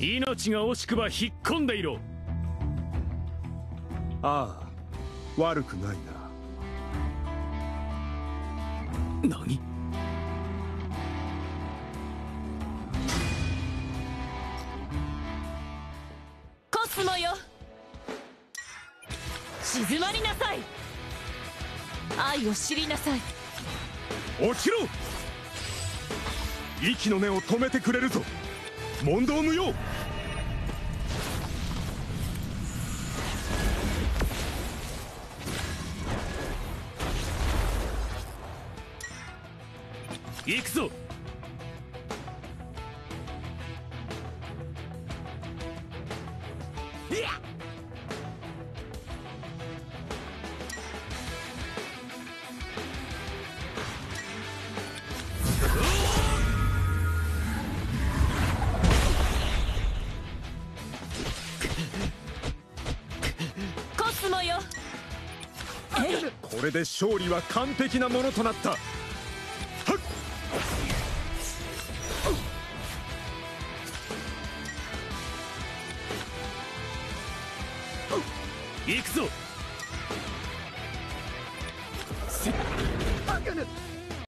命が惜しくば引っ込んでいろ。ああ悪くないな。何？コスモよ。静まりなさい。愛を知りなさい。落ちろ。息の根を止めてくれるぞ問答無用。行くぞ。コつもよ。これで勝利は完璧なものとなった。はっ！行くぞ。バカな